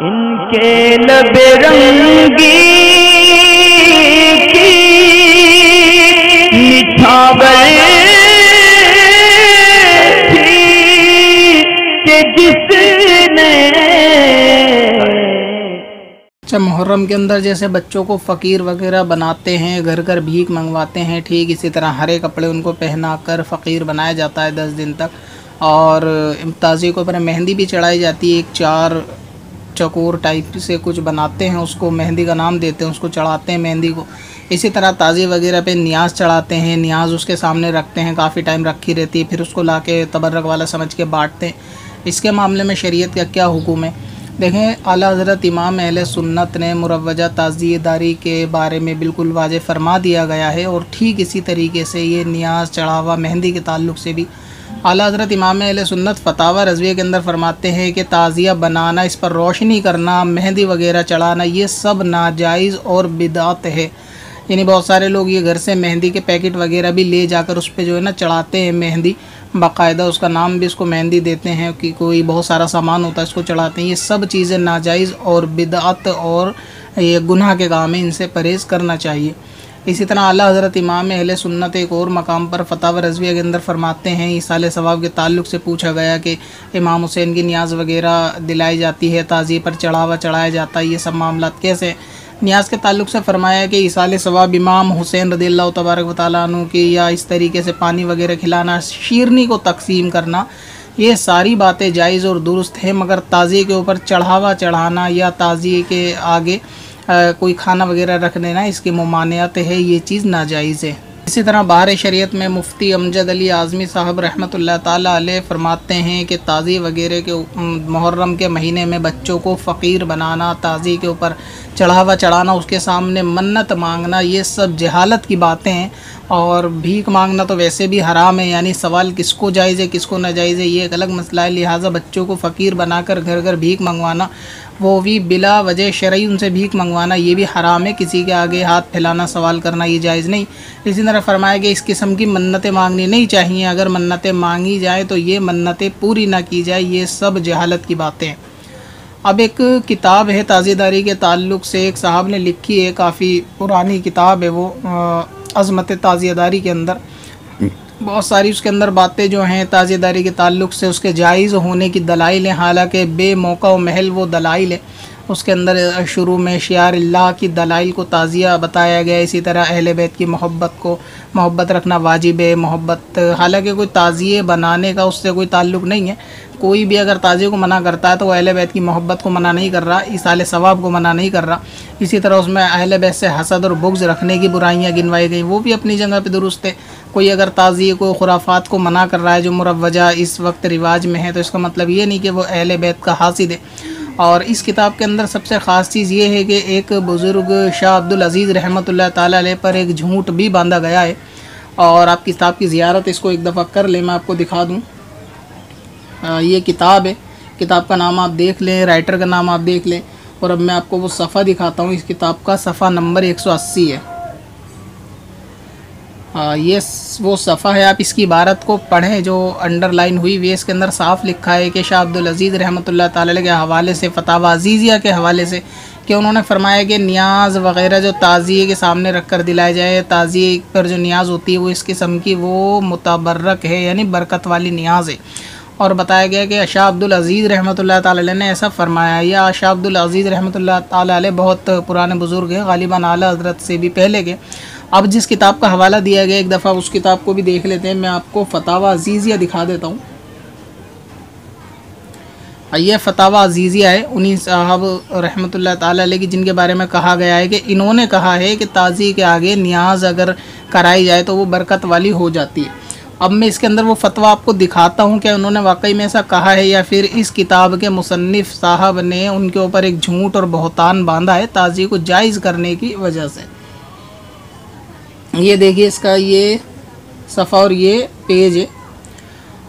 ان کے لب رنگی کی نچھاور جس نے اچھا محرم کے اندر جیسے بچوں کو فقیر وغیرہ بناتے ہیں، گھر گھر بھیک منگواتے ہیں، ٹھیک اسی طرح ہرے کپڑے ان کو پہنا کر فقیر بنایا جاتا ہے دس دن تک، اور امتازی کو اوپر مہندی بھی چڑھائی جاتی ہے، ایک چار چکور ٹائپ سے کچھ بناتے ہیں، اس کو مہندی کا نام دیتے ہیں، اس کو چڑھاتے ہیں مہندی کو۔ اسی طرح تازی وغیرہ پہ نیاز چڑھاتے ہیں، نیاز اس کے سامنے رکھتے ہیں، کافی ٹائم رکھی رہتی ہے، پھر اس کو لا کے تبرک والا سمجھ کے بانٹتے ہیں۔ اس کے معاملے میں شریعت کا کیا حکم ہے؟ دیکھیں، اعلیٰ حضرت امام اہل سنت نے مروجہ تعزیہ داری کے بارے میں بالکل واضح فرما دیا گیا ہے اور ٹھیک اسی طریقے سے یہ نیاز، چڑھاوا، مہندی کے تعلق سے بھی اعلیٰ حضرت امام اہل سنت فتح رضویہ کے اندر فرماتے ہیں کہ تعزیہ بنانا، اس پر روشنی کرنا، مہندی وغیرہ چڑھانا، یہ سب ناجائز اور بدعت ہے۔ یعنی بہت سارے لوگ یہ گھر سے مہندی کے پیکٹ وغیرہ بھی لے جا کر اس پہ جو ہے نا چڑھاتے ہیں مہندی۔ باقاعدہ اس کا نام بھی اس کو مہندی دیتے ہیں کہ کوئی بہت سارا سامان ہوتا ہے اس کو چڑھاتے ہیں۔ یہ سب چیزیں ناجائز اور بدعت اور یہ گناہ کے کام ہیں، ان سے پرہیز کرنا چاہیے۔ اسی طرح اعلیٰ حضرت امام اہل سنت ایک اور مقام پر فتح و رضویہ کے اندر فرماتے ہیں اصال ثواب کے تعلق سے پوچھا گیا کہ امام حسین کی نیاز وغیرہ دلائی جاتی ہے، تازی پر چڑھاوا چڑھایا جاتا ہے، یہ سب معاملات کیسے نیاز کے تعلق سے فرمایا کہ اصال ثواب امام حسین رضی اللہ تبارک و تعالیٰ عنہ کی یا اس طریقے سے پانی وغیرہ کھلانا، شیرنی کو تقسیم کرنا، یہ ساری باتیں جائز اور درست ہیں، مگر تازی کے اوپر چڑھاوا چڑھانا یا تازی کے آگے کوئی کھانا وغیرہ رکھ دینا اس کی ممانعت ہے یہ چیز ناجائز ہے۔ اسی طرح بار شریعت میں مفتی امجد علی اعظمی صاحب رحمۃ اللہ تعالیٰ علیہ فرماتے ہیں کہ تازی وغیرہ کے محرم کے مہینے میں بچوں کو فقیر بنانا، تازی کے اوپر چڑھاوا چڑھانا، اس کے سامنے منت مانگنا، یہ سب جہالت کی باتیں ہیں۔ اور بھیک مانگنا تو ویسے بھی حرام ہے یعنی سوال کس کو جائز ہے، کس کو ناجائز ہے، یہ ایک الگ مسئلہ ہے۔ لہٰذا بچوں کو فقیر بنا کر گھر گھر بھیک منگوانا وہ بھی بلا وجہ شرعی ان سے بھیک منگوانا یہ بھی حرام ہے۔ کسی کے آگے ہاتھ پھیلانا، سوال کرنا یہ جائز نہیں۔ اسی طرح فرمایا کہ اس قسم کی منتیں مانگنی نہیں چاہیے۔ اگر منتیں مانگی جائیں تو یہ منتیں پوری نہ کی جائے، یہ سب جہالت کی باتیں ہیں۔ اب ایک کتاب ہے تازی داری کے تعلق سے، ایک صاحب نے لکھی ہے کافی پرانی کتاب ہے وہ عظمت تازیہ داری کے اندر۔ بہت ساری اس کے اندر باتیں جو ہیں، تازی داری کے تعلق سے اس کے جائز ہونے کی دلائل ہیں۔ حالانکہ بے موقع و محل وہ دلائل ہے اس کے اندر شروع میں شعار اللہ کی دلائل کو تعزیہ بتایا گیا۔ اسی طرح اہل بیت کی محبت کو محبت رکھنا واجب ہے، محبت، حالانکہ کوئی تعزیے بنانے کا اس سے کوئی تعلق نہیں ہے۔ کوئی بھی اگر تازی کو منع کرتا ہے تو وہ اہل بیت کی محبت کو منع نہیں کر رہا اصال ثواب کو منع نہیں کر رہا۔ اسی طرح اس میں اہل بیت سے حسد اور بغض رکھنے کی برائیاں گنوائی گئیں۔ وہ بھی اپنی جگہ پہ درست ہے کوئی اگر تازی کوئی خرافات کو منع کر رہا ہے، جو مروجہ اس وقت رواج میں ہے، تو اس کا مطلب یہ نہیں کہ وہ اہل بیت کا حاصل ہے۔ اور اس کتاب کے اندر سب سے خاص چیز یہ ہے کہ ایک بزرگ شاہ عبدالعزیز رحمۃ اللہ تعالیٰ علیہ پر ایک جھوٹ بھی باندھا گیا ہے۔ اور آپ کتاب کی زیارت اس کو ایک دفعہ کر لیں، میں آپ کو دکھا دوں۔ یہ کتاب ہے۔ کتاب کا نام آپ دیکھ لیں، رائٹر کا نام آپ دیکھ لیں۔ اور اب میں آپ کو وہ صفحہ دکھاتا ہوں۔ اس کتاب کا صفحہ نمبر ایک سو اسی ہے۔ یہ وہ صفحہ ہے۔ آپ اس کی عبارت کو پڑھیں۔ جو انڈر لائن ہوئی ہوئی اس کے اندر صاف لکھا ہے کہ شاہ عبدالعزیز رحمۃ اللہ تعالی کے حوالے سے فتح عزیزیہ کے حوالے سے، کہ انہوں نے فرمایا کہ نیاز وغیرہ جو تعزیے کے سامنے رکھ کر دلائے جائے، تعزیے پر جو نیاز ہوتی ہے، وہ اس قسم کی وہ متبرک ہے یعنی برکت والی نیاز ہے۔ اور بتایا گیا کہ اشاہ عبدالعزیز رحمۃ اللہ تعالی نے ایسا فرمایا، یا اشاہ عبدالعزیز رحمۃ اللہ تعالی علیہ بہت پرانے بزرگ ہیں، غالباً اعلیٰ حضرت سے بھی پہلے کے۔ اب جس کتاب کا حوالہ دیا گیا، ایک دفعہ اس کتاب کو بھی دیکھ لیتے ہیں۔ میں آپ کو فتح عزیزیہ دکھا دیتا ہوں۔ یہ فتح عزیزیہ ہے۔ انہی صاحب رحمۃ اللہ تعالی علیہ کی جن کے بارے میں کہا گیا ہے کہ انہوں نے کہا ہے کہ تازی کے آگے نیاز اگر کرائی جائے تو وہ برکت والی ہو جاتی ہے۔ اب میں اس کے اندر وہ فتویٰ آپ کو دکھاتا ہوں کہ انہوں نے واقعی میں ایسا کہا ہے یا پھر اس کتاب کے مصنف صاحب نے ان کے اوپر ایک جھوٹ اور بہتان باندھا ہے تازی کو جائز کرنے کی وجہ سے۔ یہ دیکھیے اس کا یہ صفحہ اور یہ پیج ہے۔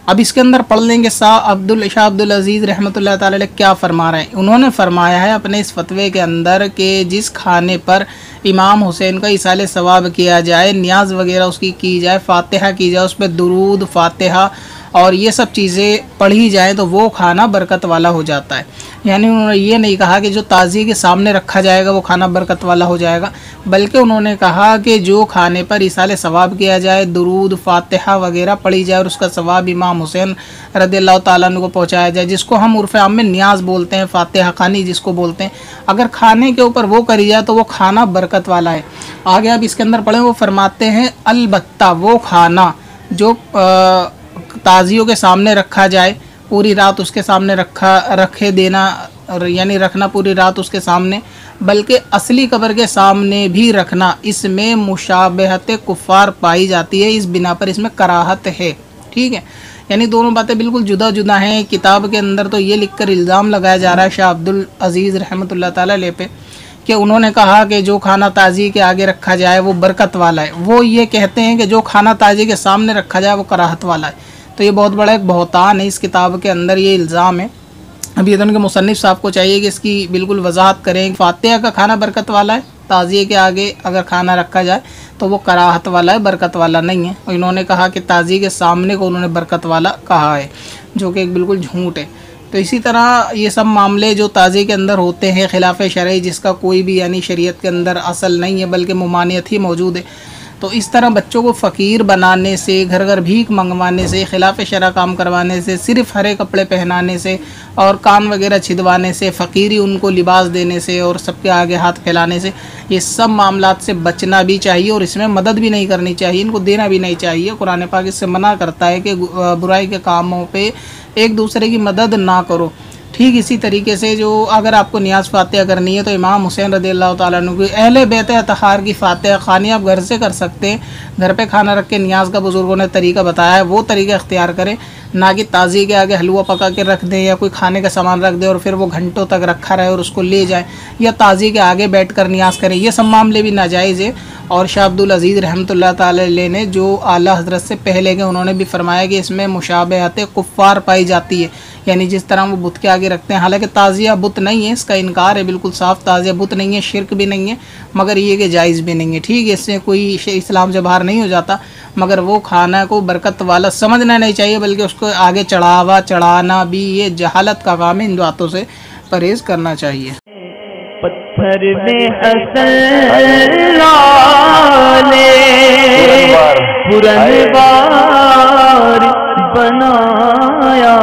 اب اس کے اندر پڑھ لیں گے شاہ عبد الشاہ عبدالعزیز رحمۃ اللہ تعالی علیہ کیا فرما رہے ہیں۔ انہوں نے فرمایا ہے اپنے اس فتوے کے اندر کہ جس کھانے پر امام حسین کا اصال ثواب کیا جائے، نیاز وغیرہ اس کی کی جائے، فاتحہ کی جائے، اس پہ درود، فاتحہ اور یہ سب چیزیں پڑھی جائیں تو وہ کھانا برکت والا ہو جاتا ہے۔ یعنی انہوں نے یہ نہیں کہا کہ جو تازی کے سامنے رکھا جائے گا وہ کھانا برکت والا ہو جائے گا، بلکہ انہوں نے کہا کہ جو کھانے پر اصال ثواب کیا جائے، درود، فاتحہ وغیرہ پڑھی جائے اور اس کا ثواب امام حسین رضی اللہ تعالیٰ عنہ کو پہنچایا جائے، جس کو ہم عرف عام میں نیاز بولتے ہیں، فاتحہ خانی جس کو بولتے ہیں۔ اگر کھانے کے اوپر وہ کری جائے تو وہ کھانا برکت والا ہے۔ آگے اب اس کے اندر پڑھیں، وہ فرماتے ہیں، البتہ وہ کھانا جو تازیوں کے سامنے رکھا جائے پوری رات اس کے سامنے رکھا، رکھے دینا یعنی رکھنا پوری رات اس کے سامنے، بلکہ اصلی قبر کے سامنے بھی رکھنا۔ اس میں مشابہت کفار پائی جاتی ہے، اس بنا پر اس میں کراہت ہے۔ ٹھیک ہے؟ یعنی دونوں باتیں بالکل جدا جدا ہیں۔ کتاب کے اندر تو یہ لکھ کر الزام لگایا جا رہا ہے شاہ عبد العزیز رحمۃ اللہ تعالیٰ علیہ پہ، کہ انہوں نے کہا کہ جو کھانا تازی کے آگے رکھا جائے وہ برکت والا ہے۔ وہ یہ کہتے ہیں کہ جو کھانا تازی کے سامنے رکھا جائے وہ کراہت والا ہے۔ تو یہ بہت بڑا ایک بہتان ہے اس کتاب کے اندر، یہ الزام ہے۔ اب یہ تو ان کے مصنف صاحب کو چاہیے کہ اس کی بالکل وضاحت کریں۔ فاتحہ کا کھانا برکت والا ہے، تازیے کے آگے اگر کھانا رکھا جائے تو وہ کراہت والا ہے، برکت والا نہیں ہے۔ اور انہوں نے کہا کہ تازی کے سامنے کو انہوں نے برکت والا کہا ہے، جو کہ ایک بالکل جھوٹ ہے۔ تو اسی طرح یہ سب معاملے جو تازی کے اندر ہوتے ہیں، خلاف شرعی، جس کا کوئی بھی یعنی شریعت کے اندر اصل نہیں ہے، بلکہ ممانعت ہی موجود ہے۔ تو اس طرح بچوں کو فقیر بنانے سے، گھر گھر بھیک منگوانے سے، خلاف شرع کام کروانے سے، صرف ہرے کپڑے پہنانے سے اور کان وغیرہ چھدوانے سے، فقیری ان کو لباس دینے سے اور سب کے آگے ہاتھ پھیلانے سے، یہ سب معاملات سے بچنا بھی چاہیے اور اس میں مدد بھی نہیں کرنی چاہیے، ان کو دینا بھی نہیں چاہیے۔ قرآن پاک اس سے منع کرتا ہے کہ برائی کے کاموں پہ ایک دوسرے کی مدد نہ کرو۔ ٹھیک اسی طریقے سے جو اگر آپ کو نیاز فاتحہ کرنی ہے تو امام حسین رضی اللہ تعالیٰ عنہ کی اہل بیت اتخار کی فاتحہ خانی آپ گھر سے کر سکتے ہیں۔ گھر پہ کھانا رکھ کے نیاز کا بزرگوں نے طریقہ بتایا ہے، وہ طریقہ اختیار کریں۔ نہ کہ تازی کے آگے حلوہ پکا کے رکھ دیں یا کوئی کھانے کا سامان رکھ دیں اور پھر وہ گھنٹوں تک رکھا رہے اور اس کو لے جائیں یا تازی کے آگے بیٹھ کر نیاز کریں، یہ سب معاملے بھی ناجائز ہے اور شاہ عبد العزیز رحمۃ اللہ تعالی علیہ نے جو اعلیٰ حضرت سے پہلے کے انہوں نے بھی فرمایا کہ اس میں مشابہت کفار پائی جاتی ہے۔ یعنی جس طرح وہ بت کے آگے رکھتے ہیں، حالانکہ تازیہ بت نہیں ہے، اس کا انکار ہے، بالکل صاف تازیہ بت نہیں ہے، شرک بھی نہیں ہے، مگر یہ کہ جائز بھی نہیں ہے۔ ٹھیک ہے، اس سے کوئی اسلام سے باہر نہیں ہو جاتا، مگر وہ کھانا کو برکت والا سمجھنا نہیں چاہیے، بلکہ اس کو آگے چڑھاوا، چڑھانا بھی یہ جہالت کا کام ہے، ان باتوں سے پرہیز کرنا چاہیے۔ پتھر میں حسن لالے بنایا۔